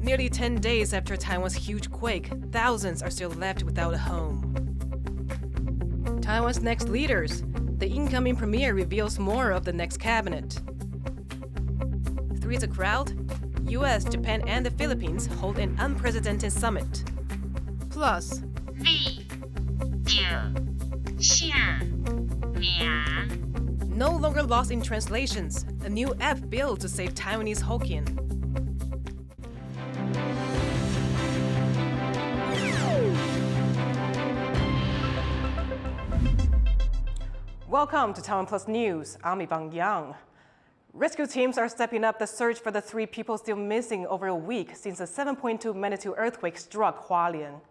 Nearly 10 days after Taiwan's huge quake, thousands are still left without a home. Taiwan's next leaders. The incoming premier reveals more of the next cabinet. Three's a crowd. US, Japan, and the Philippines hold an unprecedented summit. Plus, 立九下梁。 No longer lost in translations, a new app built to save Taiwanese Hokkien. Welcome to Taiwan Plus News. I'm Yvonne Yang. Rescue teams are stepping up the search for the three people still missing over a week since a 7.2 magnitude earthquake struck Hualien.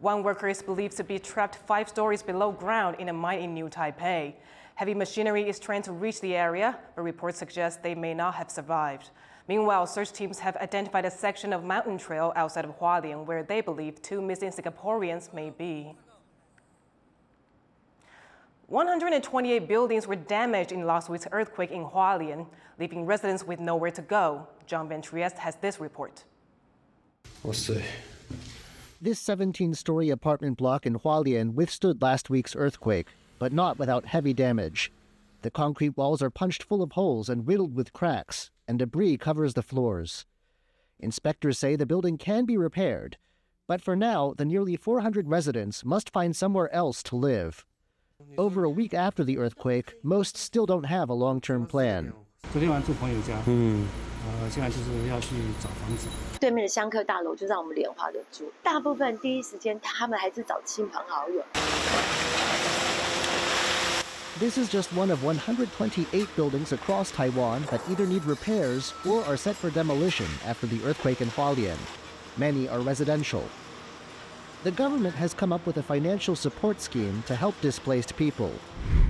One worker is believed to be trapped five stories below ground in a mine in New Taipei. Heavy machinery is trying to reach the area, but reports suggest they may not have survived. Meanwhile, search teams have identified a section of mountain trail outside of Hualien where they believe two missing Singaporeans may be. 128 buildings were damaged in last week's earthquake in Hualien, leaving residents with nowhere to go. John Van Trieste has this report. This 17 story apartment block in Hualien withstood last week's earthquake, but not without heavy damage. The concrete walls are punched full of holes and riddled with cracks, and debris covers the floors. Inspectors say the building can be repaired, but for now, the nearly 400 residents must find somewhere else to live. Over a week after the earthquake, most still don't have a long term plan. 昨天晚上住朋友家，嗯，呃，现在就是要去找房子。对面的香客大楼就让我们莲花的住，大部分第一时间他们还是找亲朋好友。 This is just one of 128 buildings across Taiwan that either need repairs or are set for demolition after the earthquake in Hualien. Many are residential. The government has come up with a financial support scheme to help displaced people.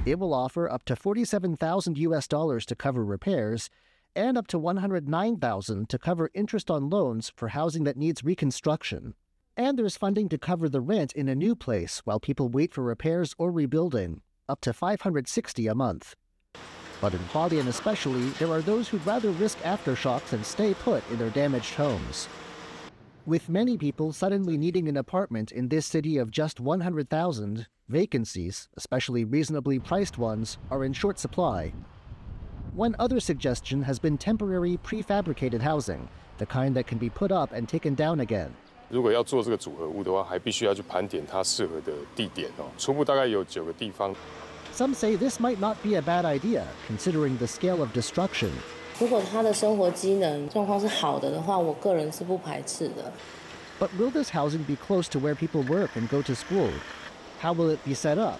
It will offer up to 47,000 US dollars to cover repairs and up to 109,000 to cover interest on loans for housing that needs reconstruction. And there's funding to cover the rent in a new place while people wait for repairs or rebuilding, up to 560 a month. But in Hualien especially, there are those who'd rather risk aftershocks and stay put in their damaged homes. With many people suddenly needing an apartment in this city of just 100,000, vacancies, especially reasonably priced ones, are in short supply. One other suggestion has been temporary prefabricated housing, the kind that can be put up and taken down again. 如果要做这个组合屋的话，还必须要去盘点它适合的地点哦。初步大概有九个地方。Some say this might not be a bad idea, considering the scale of destruction. 如果他的生活机能状况是好的的话，我个人是不排斥的。But will this housing be close to where people work and go to school? How will it be set up?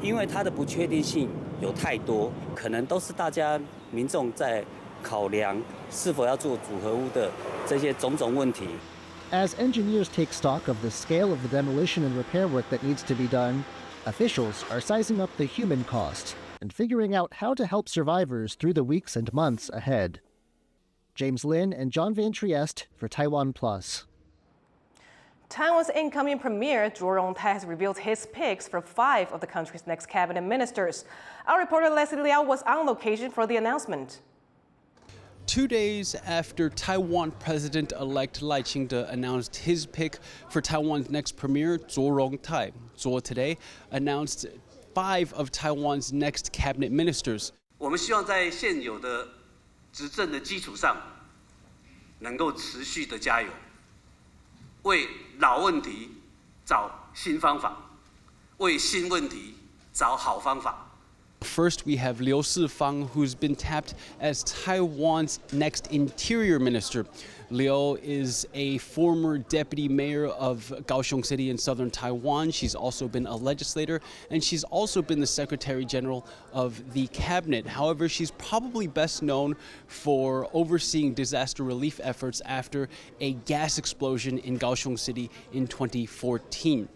因为它的不确定性有太多，可能都是大家民众在考量是否要做组合屋的这些种种问题。As engineers take stock of the scale of the demolition and repair work that needs to be done, officials are sizing up the human cost and figuring out how to help survivors through the weeks and months ahead. James Lin and John Van Trieste for Taiwan Plus. Taiwan's incoming premier, Zhuo Rongtai, has revealed his picks for five of the country's next cabinet ministers. Our reporter Leslie Liao was on location for the announcement Two days after Taiwan President elect Lai Ching-te announced his pick for Taiwan's next premier, Zhuo Rongtai, Zhuo today announced five of Taiwan's next cabinet ministers. 我们希望在现有的执政的基础上，能够持续的加油，为老问题找新方法，为新问题找好方法。 First, we have Liu Shifang, who's been tapped as Taiwan's next interior minister. Liu is a former deputy mayor of Kaohsiung City in southern Taiwan. She's also been a legislator, and she's also been the secretary general of the cabinet. However, she's probably best known for overseeing disaster relief efforts after a gas explosion in Kaohsiung City in 2014.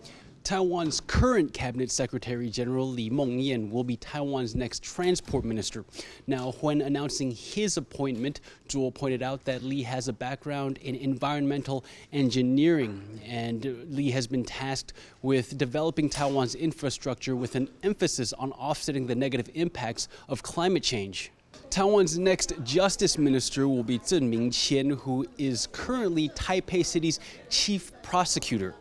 Taiwan's current Cabinet Secretary General Li Mengyan will be Taiwan's next transport minister. Now, when announcing his appointment, Zhuo pointed out that Li has a background in environmental engineering, and Li has been tasked with developing Taiwan's infrastructure with an emphasis on offsetting the negative impacts of climate change. Taiwan's next justice minister will be Zheng Mingqian, who is currently Taipei City's chief prosecutor.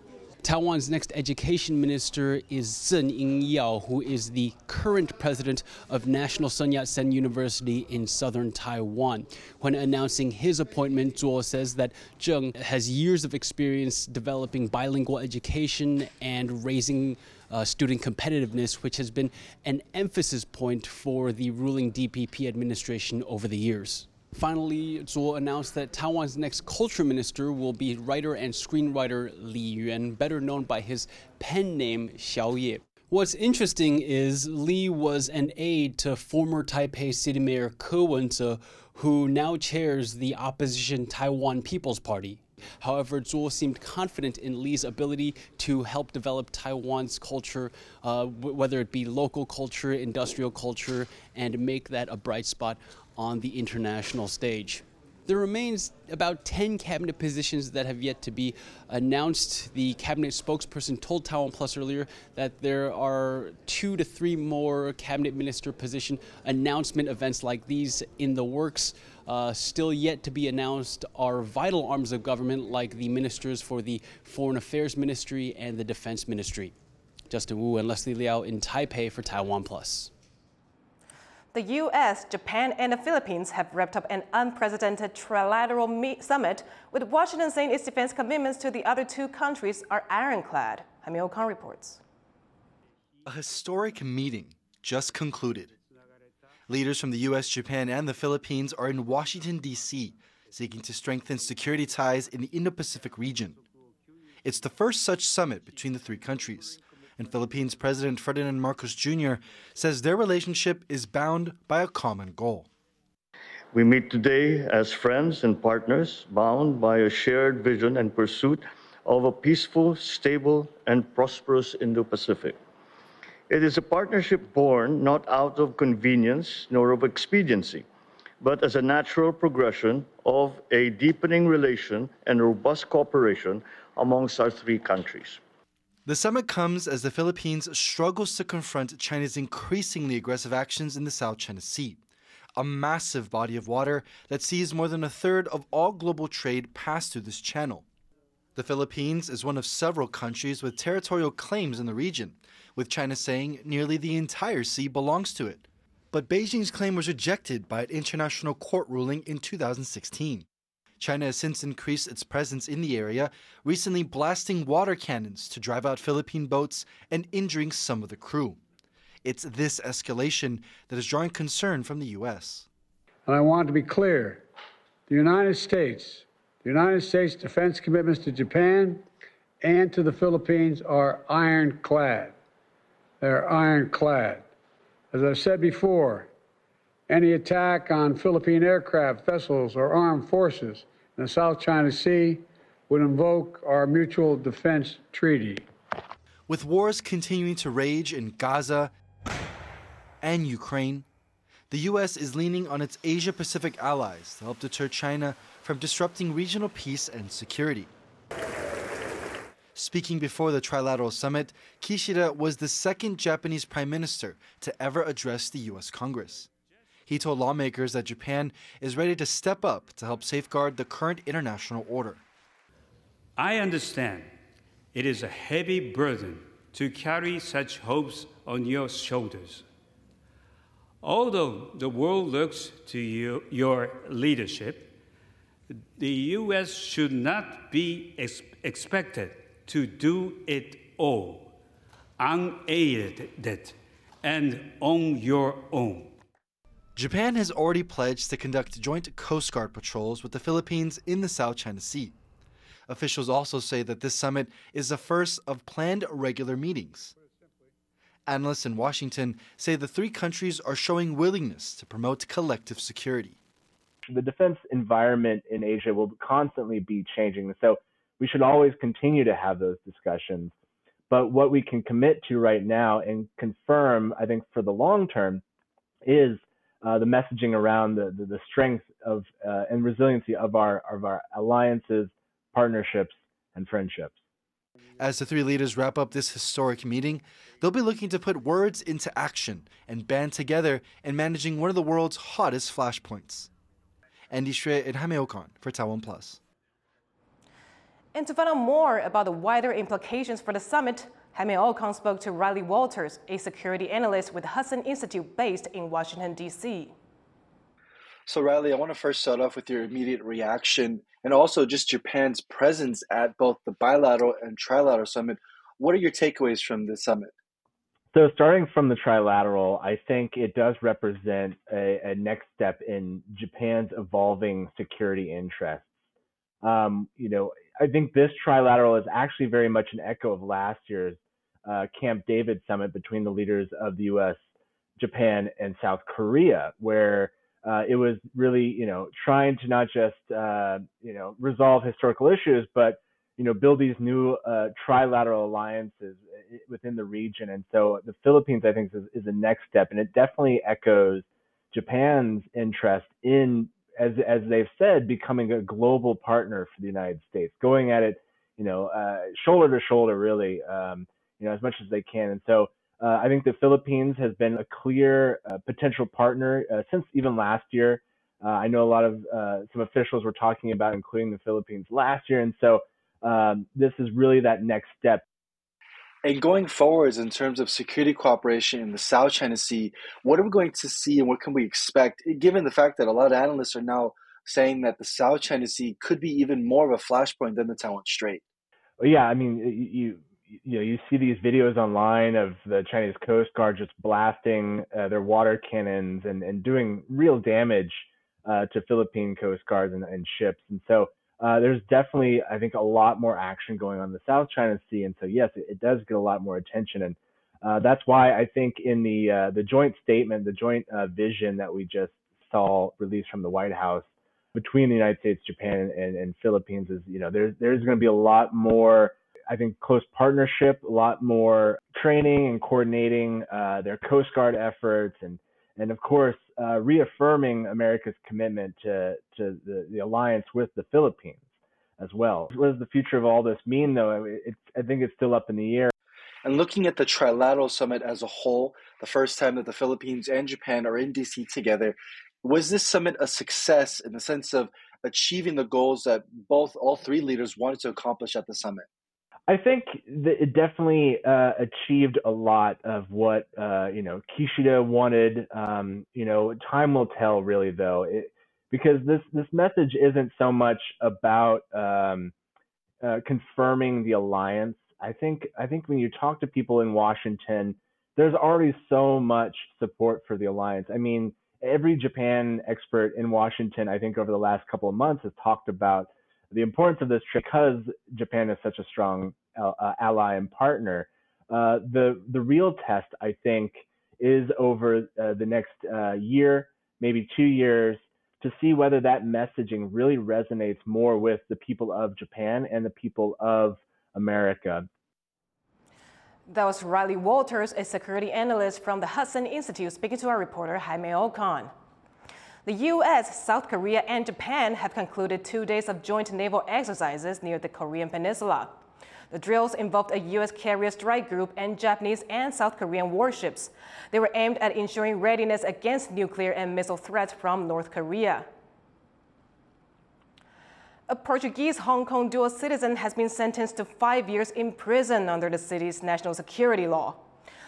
Taiwan's next education minister is Zheng Ying-yao, who is the current president of National Sun Yat-sen University in southern Taiwan. When announcing his appointment, Zhuo says that Zheng has years of experience developing bilingual education and raising uh, student competitiveness, which has been an emphasis point for the ruling DPP administration over the years. Finally, Zhuo announced that Taiwan's next culture minister will be writer and screenwriter Li Yuan, better known by his pen name Xiao Ye. What's interesting is Li was an aide to former Taipei City Mayor Ke Wen-je, who now chairs the opposition Taiwan People's Party. However, Zhuo seemed confident in Li's ability to help develop Taiwan's culture, uh, whether it be local culture, industrial culture, and make that a bright spot on the international stage. There remains about 10 cabinet positions that have yet to be announced. The cabinet spokesperson told Taiwan Plus earlier that there are two to three more cabinet minister position announcement events like these in the works. Uh, still yet to be announced are vital arms of government like the ministers for the Foreign Affairs Ministry and the Defense Ministry. Justin Wu and Leslie Liao in Taipei for Taiwan Plus. The US, Japan, and the Philippines have wrapped up an unprecedented trilateral summit, with Washington saying its defense commitments to the other two countries are ironclad. Hamil Khan reports. A historic meeting just concluded. Leaders from the US, Japan, and the Philippines are in Washington, D.C., seeking to strengthen security ties in the Indo Pacific region. It's the first such summit between the three countries and Philippines President Ferdinand Marcos Jr. says their relationship is bound by a common goal. We meet today as friends and partners bound by a shared vision and pursuit of a peaceful, stable, and prosperous Indo Pacific. It is a partnership born not out of convenience nor of expediency, but as a natural progression of a deepening relation and robust cooperation amongst our three countries. The summit comes as the Philippines struggles to confront China's increasingly aggressive actions in the South China Sea, a massive body of water that sees more than a third of all global trade pass through this channel. The Philippines is one of several countries with territorial claims in the region, with China saying nearly the entire sea belongs to it. But Beijing's claim was rejected by an international court ruling in 2016. China has since increased its presence in the area, recently blasting water cannons to drive out Philippine boats and injuring some of the crew. It's this escalation that is drawing concern from the U.S. And I want to be clear the United States, the United States defense commitments to Japan and to the Philippines are ironclad. They're ironclad. As I've said before, any attack on Philippine aircraft, vessels, or armed forces in the South China Sea would invoke our mutual defense treaty. With wars continuing to rage in Gaza and Ukraine, the U.S. is leaning on its Asia Pacific allies to help deter China from disrupting regional peace and security. Speaking before the trilateral summit, Kishida was the second Japanese prime minister to ever address the U.S. Congress. He told lawmakers that Japan is ready to step up to help safeguard the current international order. I understand it is a heavy burden to carry such hopes on your shoulders. Although the world looks to you, your leadership, the U.S. should not be ex- expected to do it all unaided and on your own. Japan has already pledged to conduct joint Coast Guard patrols with the Philippines in the South China Sea. Officials also say that this summit is the first of planned regular meetings. Analysts in Washington say the three countries are showing willingness to promote collective security. The defense environment in Asia will constantly be changing, so we should always continue to have those discussions. But what we can commit to right now and confirm, I think, for the long term, is uh, the messaging around the, the, the strength of uh, and resiliency of our of our alliances, partnerships, and friendships. As the three leaders wrap up this historic meeting, they'll be looking to put words into action and band together in managing one of the world's hottest flashpoints. Andy Shui and Jaime Ocon for Taiwan Plus. And to find out more about the wider implications for the summit, Jaime Ocon spoke to Riley Walters, a security analyst with Hudson Institute based in Washington, D.C. So, Riley, I want to first start off with your immediate reaction and also just Japan's presence at both the bilateral and trilateral summit. What are your takeaways from the summit? So, starting from the trilateral, I think it does represent a, a next step in Japan's evolving security interests. Um, you know, I think this trilateral is actually very much an echo of last year's uh, Camp David summit between the leaders of the U.S., Japan, and South Korea, where uh, it was really, you know, trying to not just, uh, you know, resolve historical issues, but, you know, build these new uh, trilateral alliances within the region. And so the Philippines, I think, is, is the next step, and it definitely echoes Japan's interest in, as as they've said, becoming a global partner for the United States, going at it, you know, uh, shoulder to shoulder, really, um, you know, as much as they can. And so uh, I think the Philippines has been a clear uh, potential partner uh, since even last year. Uh, I know a lot of uh, some officials were talking about including the Philippines last year, and so um, this is really that next step. And going forwards in terms of security cooperation in the South China Sea, what are we going to see and what can we expect, given the fact that a lot of analysts are now saying that the South China Sea could be even more of a flashpoint than the Taiwan Strait? Well, yeah, I mean, you you know you see these videos online of the Chinese Coast Guard just blasting uh, their water cannons and, and doing real damage uh, to Philippine Coast Guards and, and ships. And so uh, there's definitely I think a lot more action going on in the South China Sea. And so yes, it, it does get a lot more attention. And uh, that's why I think in the uh, the joint statement, the joint uh, vision that we just saw released from the White House between the United States, Japan, and, and Philippines is you know there's there's going to be a lot more I think close partnership, a lot more training and coordinating uh, their Coast Guard efforts, and and of course uh, reaffirming America's commitment to to the, the alliance with the Philippines as well. What does the future of all this mean, though? It's, I think it's still up in the air. And looking at the trilateral summit as a whole, the first time that the Philippines and Japan are in DC together, was this summit a success in the sense of achieving the goals that both all three leaders wanted to accomplish at the summit? I think that it definitely uh, achieved a lot of what uh, you know Kishida wanted. Um, you know, time will tell, really, though, it, because this this message isn't so much about um, uh, confirming the alliance. I think I think when you talk to people in Washington, there's already so much support for the alliance. I mean, every Japan expert in Washington, I think, over the last couple of months has talked about the importance of this trip because Japan is such a strong uh, uh, ally and partner. Uh, the the real test, I think, is over uh, the next uh, year, maybe two years, to see whether that messaging really resonates more with the people of Japan and the people of America. That was Riley Walters, a security analyst from the Hudson Institute, speaking to our reporter Jaime Ocon. The U.S., South Korea, and Japan have concluded two days of joint naval exercises near the Korean Peninsula. The drills involved a U.S. carrier strike group and Japanese and South Korean warships. They were aimed at ensuring readiness against nuclear and missile threats from North Korea. A Portuguese Hong Kong dual citizen has been sentenced to five years in prison under the city's national security law.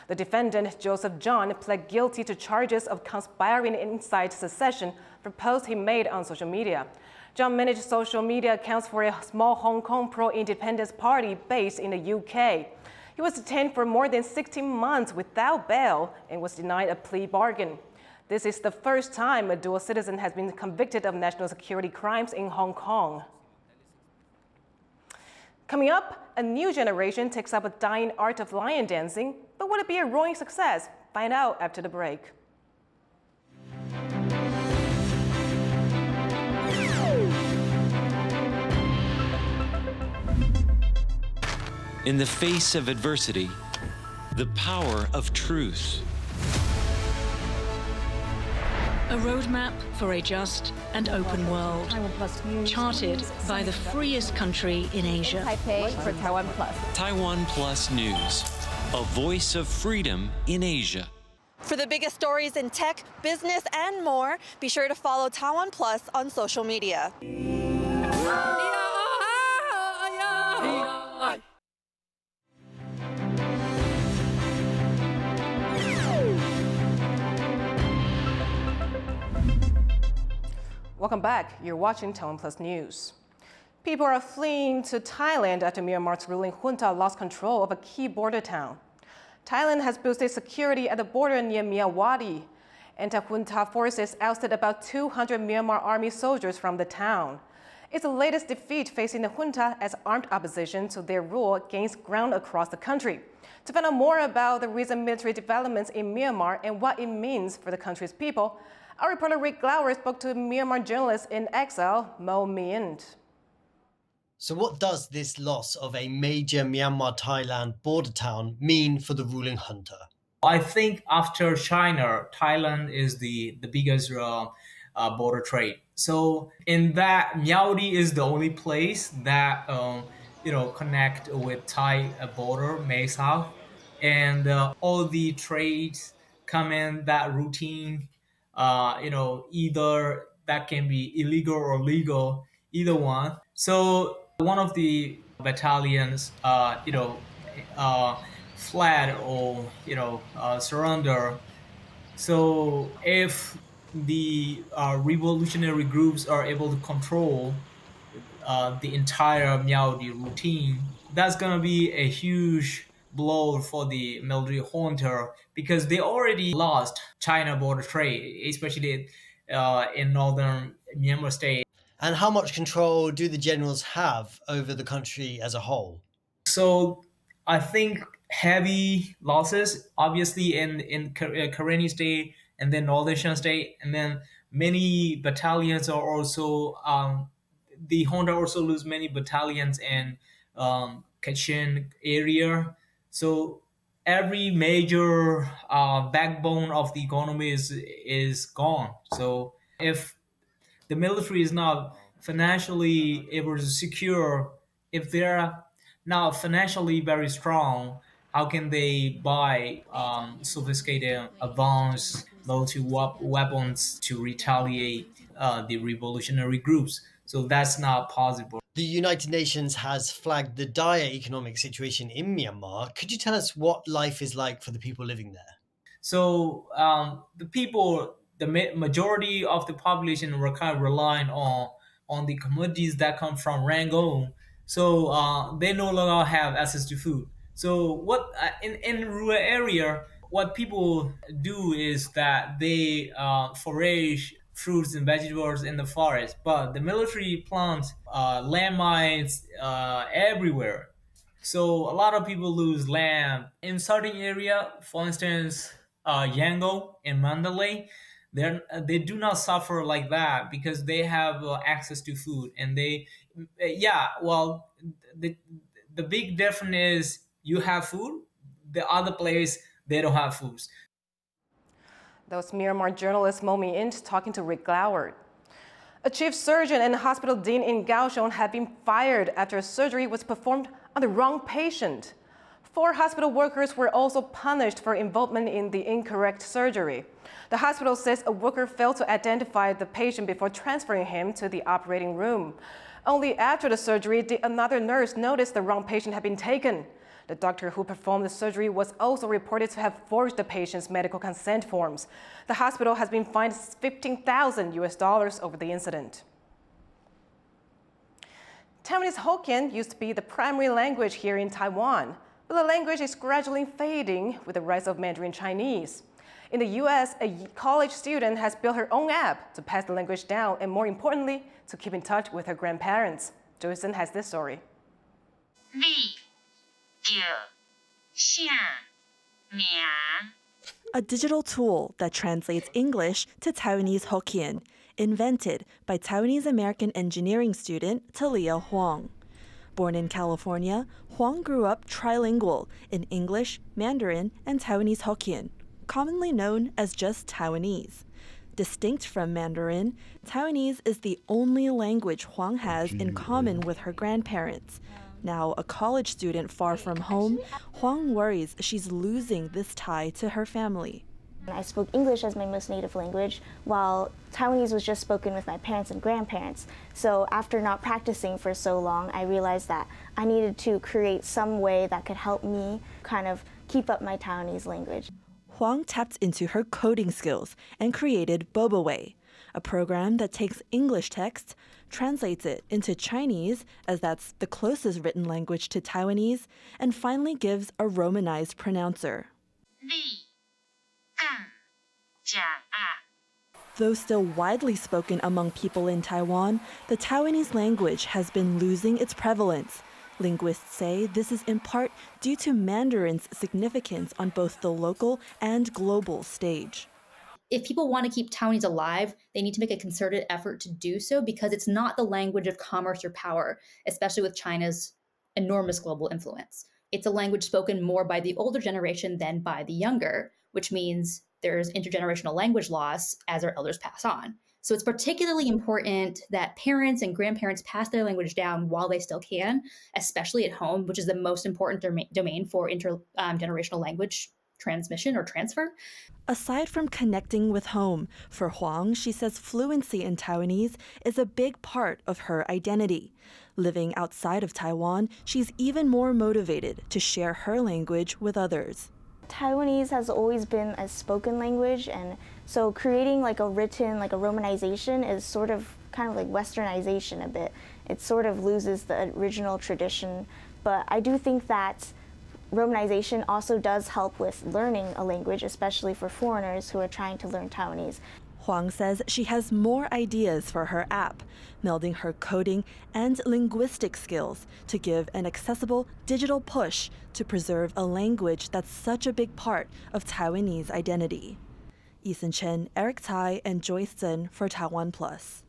The defendant, Joseph John, pled guilty to charges of conspiring incite secession for posts he made on social media. John managed social media accounts for a small Hong Kong pro-independence party based in the UK. He was detained for more than 16 months without bail and was denied a plea bargain. This is the first time a dual citizen has been convicted of national security crimes in Hong Kong. Coming up, a new generation takes up a dying art of lion dancing, but will it be a roaring success? Find out after the break. In the face of adversity, the power of truth. A roadmap for a just and open world, charted by the freest country in Asia. Taipei for Taiwan Plus. Taiwan Plus News, a voice of freedom in Asia. For the biggest stories in tech, business, and more, be sure to follow Taiwan Plus on social media. Welcome back. You're watching Taiwan Plus News. People are fleeing to Thailand after Myanmar's ruling junta lost control of a key border town. Thailand has boosted security at the border near Myawaddy. Anti-junta forces ousted about 200 Myanmar army soldiers from the town. It's the latest defeat facing the junta as armed opposition to their rule gains ground across the country. To find out more about the recent military developments in Myanmar and what it means for the country's people, our reporter Rick Glower spoke to Myanmar journalist in exile, Mo Mint. So, what does this loss of a major Myanmar Thailand border town mean for the ruling junta? I think after China, Thailand is the, the biggest uh, uh, border trade. So, in that, Myawaddy is the only place that um, you know connect with Thai uh, border, Mae Sot, and uh, all the trades come in that routine. Uh, you know, either that can be illegal or legal, either one. So one of the battalions, uh, you know, uh, fled or you know uh, surrender. So if the uh, revolutionary groups are able to control uh, the entire Myawaddy routine, that's gonna be a huge blow for the military junta because they already lost China border trade, especially uh, in northern Myanmar state. And how much control do the generals have over the country as a whole? So I think heavy losses, obviously in in Karenni state and then northern Shan state, and then many battalions are also um, the junta also lose many battalions in um, Kachin area. So every major uh, backbone of the economy is is gone. So if the military is not financially able to secure, if they're not financially very strong, how can they buy um, sophisticated, advanced military weapons to retaliate uh, the revolutionary groups? So that's not possible. The United Nations has flagged the dire economic situation in Myanmar. Could you tell us what life is like for the people living there? So um, the people, the majority of the population were kind of relying on on the commodities that come from Rangoon. So uh, they no longer have access to food. So what uh, in in rural area, what people do is that they uh, forage fruits and vegetables in the forest, but the military plants uh, landmines uh, everywhere. So a lot of people lose land in certain area. For instance, uh, Yangon and Mandalay, they they do not suffer like that because they have uh, access to food and they, yeah. Well, the the big difference is you have food. The other place they don't have foods. That was Myanmar journalist Momi Int talking to Rick Glower. A chief surgeon and hospital dean in Kaohsiung had been fired after a surgery was performed on the wrong patient. Four hospital workers were also punished for involvement in the incorrect surgery. The hospital says a worker failed to identify the patient before transferring him to the operating room. Only after the surgery did another nurse notice the wrong patient had been taken. The doctor who performed the surgery was also reported to have forged the patient's medical consent forms. The hospital has been fined 15,000 US dollars over the incident. Taiwanese Hokkien used to be the primary language here in Taiwan, but the language is gradually fading with the rise of Mandarin Chinese. In the US, a college student has built her own app to pass the language down and, more importantly, to keep in touch with her grandparents. Joyson has this story. A digital tool that translates English to Taiwanese Hokkien, invented by Taiwanese American engineering student Talia Huang. Born in California, Huang grew up trilingual in English, Mandarin, and Taiwanese Hokkien, commonly known as just Taiwanese. Distinct from Mandarin, Taiwanese is the only language Huang has in common with her grandparents. Now a college student far from home, Huang worries she's losing this tie to her family. I spoke English as my most native language, while Taiwanese was just spoken with my parents and grandparents. So after not practicing for so long, I realized that I needed to create some way that could help me kind of keep up my Taiwanese language. Huang tapped into her coding skills and created Bobaway, a program that takes English text, translates it into Chinese, as that's the closest written language to Taiwanese, and finally gives a romanized pronouncer. Though still widely spoken among people in Taiwan, the Taiwanese language has been losing its prevalence. Linguists say this is in part due to Mandarin's significance on both the local and global stage. If people want to keep Taiwanese alive, they need to make a concerted effort to do so because it's not the language of commerce or power, especially with China's enormous global influence. It's a language spoken more by the older generation than by the younger, which means there's intergenerational language loss as our elders pass on. So it's particularly important that parents and grandparents pass their language down while they still can, especially at home, which is the most important domain for intergenerational um, language transmission or transfer. Aside from connecting with home, for Huang, she says fluency in Taiwanese is a big part of her identity. Living outside of Taiwan, she's even more motivated to share her language with others. Taiwanese has always been a spoken language, and so creating like a written, like a romanization is sort of kind of like westernization a bit. It sort of loses the original tradition, but I do think that romanization also does help with learning a language, especially for foreigners who are trying to learn Taiwanese. Huang says she has more ideas for her app, melding her coding and linguistic skills to give an accessible digital push to preserve a language that's such a big part of Taiwanese identity. Eason Chen, Eric Tai, and Joyce Zhen for Taiwan Plus.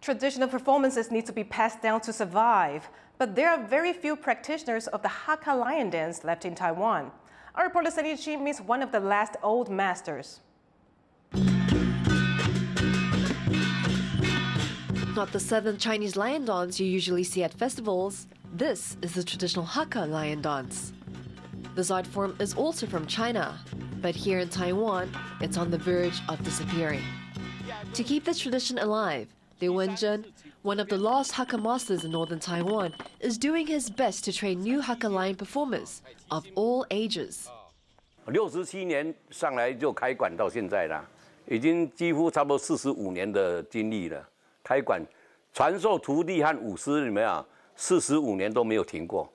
Traditional performances need to be passed down to survive, but there are very few practitioners of the Hakka lion dance left in Taiwan. Our reporter Sunny Chi meets one of the last old masters. Not the southern Chinese lion dance you usually see at festivals. This is the traditional Hakka lion dance. The art form is also from China, but here in Taiwan, it's on the verge of disappearing. To keep the tradition alive, Liu Wenzhen, one of the lost Hakka masters in northern Taiwan, is doing his best to train new Hakka lion performers of all ages. 六十七年上来就开馆到现在了，已经几乎差不多四十五年的经历了。开馆传授徒弟和舞狮，你们啊，四十五年都没有停过。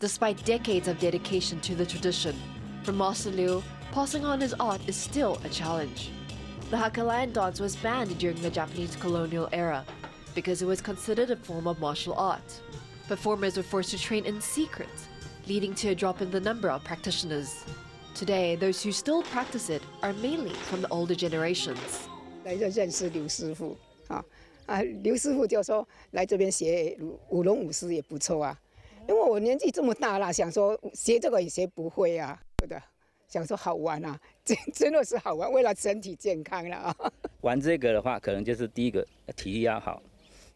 Despite decades of dedication to the tradition, for Master Liu, passing on his art is still a challenge. The Hakka lion dance was banned during the Japanese colonial era because it was considered a form of martial art. Performers were forced to train in secret, leading to a drop in the number of practitioners. Today, those who still practice it are mainly from the older generations. 来就认识刘师傅啊啊！刘师傅就说来这边学舞龙舞狮也不错啊。因为我年纪这么大了，想说学这个也学不会啊，对的，想说好玩啊，真真的是好玩，为了身体健康了啊。玩这个的话，可能就是第一个体力要好，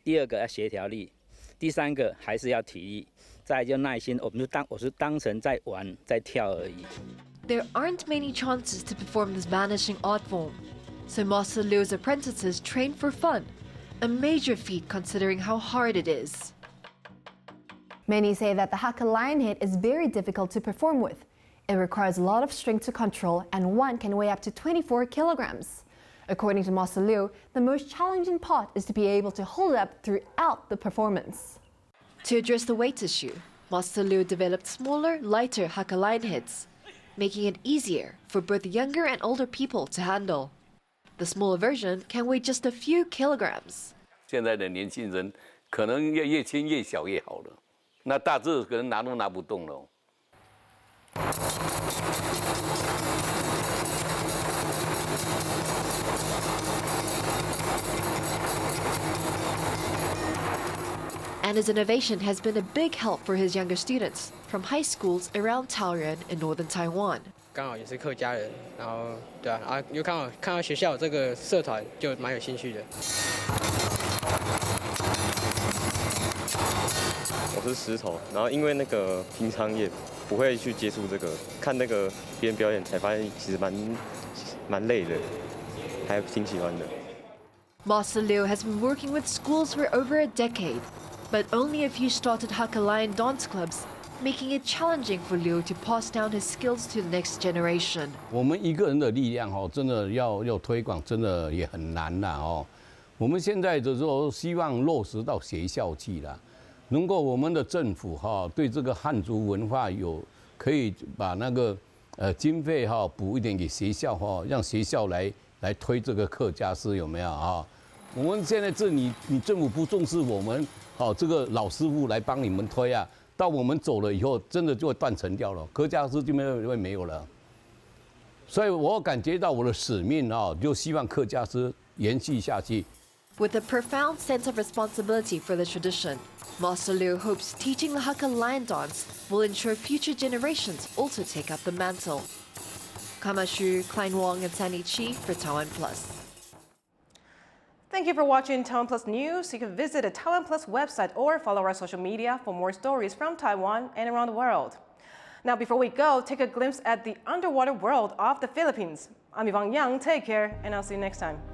第二个要协调力，第三个还是要体力，再就耐心。我们就当我是当成在玩在跳而已。There aren't many chances to perform this vanishing art form, so Master Liu's apprentices train for fun. a major feat considering how hard it is. Many say that the Hakka lion head is very difficult to perform with. It requires a lot of strength to control, and one can weigh up to 24 kilograms. According to Master Liu, the most challenging part is to be able to hold up throughout the performance. To address the weight issue, Master Liu developed smaller, lighter Hakka lion heads, making it easier for both younger and older people to handle. The smaller version can weigh just a few kilograms. 现在的年轻人可能要越轻越小越好了。那大致可能拿都拿不动了。And his innovation has been a big help for his younger students from high schools around Taoyuan in northern Taiwan. 刚好也是客家人，然后对啊，啊又刚好看到学校这个社团，就蛮有兴趣的。是石头，然后因为那个平常也不会去接触这个，看那个别人表演才发现其实蛮蛮累的，还挺喜欢的。Master Liu has been working with schools for over a decade, but only a few started Hakka Lion dance clubs, making it challenging for Liu to pass down his skills to the next generation. 我们一个人的力量哦，真的要要推广，真的也很难呐哦。我们现在就是说希望落实到学校去了，能够我们的政府哈对这个汉族文化有可以把那个呃经费哈补一点给学校哈，让学校来来推这个客家诗有没有啊？我们现在这你你政府不重视我们，好这个老师傅来帮你们推啊，到我们走了以后，真的就会断层掉了，客家诗就没有会没有了。所以我感觉到我的使命啊，就希望客家诗延续下去。With a profound sense of responsibility for the tradition, Master Liu hopes teaching the Hakka lion dance will ensure future generations also take up the mantle. Kamashu, Klein Wong, and Sandy Chi for Taiwan Plus. Thank you for watching Taiwan Plus News. You can visit the Taiwan Plus website or follow our social media for more stories from Taiwan and around the world. Now, before we go, take a glimpse at the underwater world of the Philippines. I'm Yvonne Yang. Take care, and I'll see you next time.